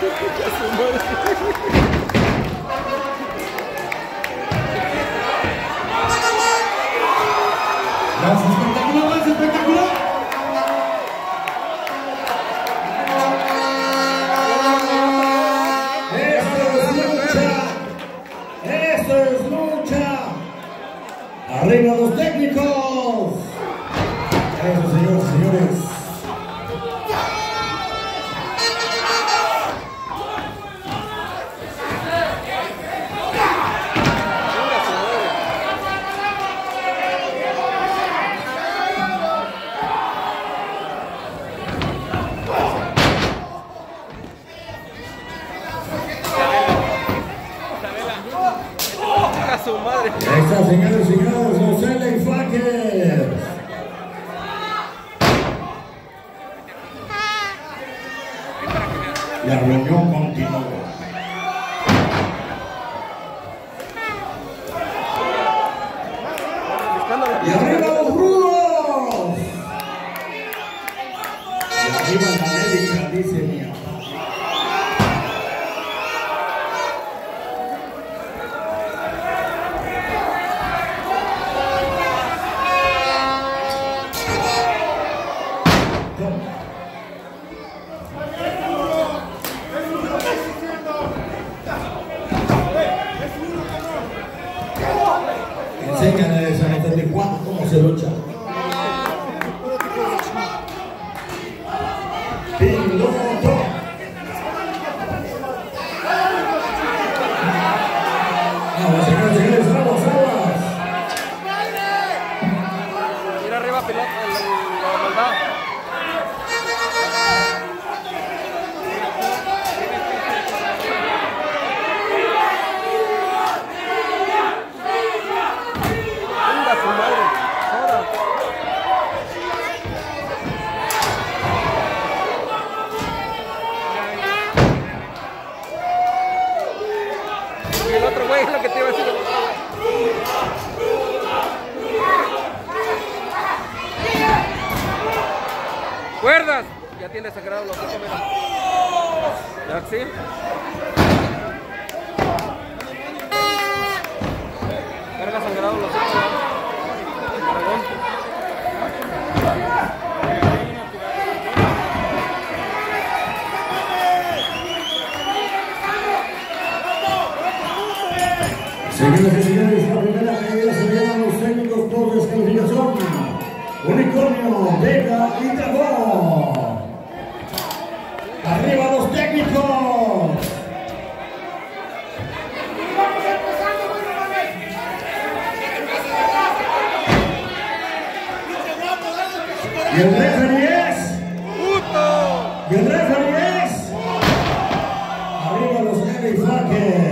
Graças a Deus. A su madre. Está, señores, señores, José Leifaque. La reunión continúa. Y arriba los rudos. Y arriba Ya tiene sangrado los ojos, mira. ¿Ya sí? Carga sangrado los ojos. Dragón. Señoras y señores, la primera medida se los técnicos por descalificación. Unicornio, Vega y Dragón. Y el referee es. ¡Puto! Y el referee es. Arriba los Heavy Fuckers.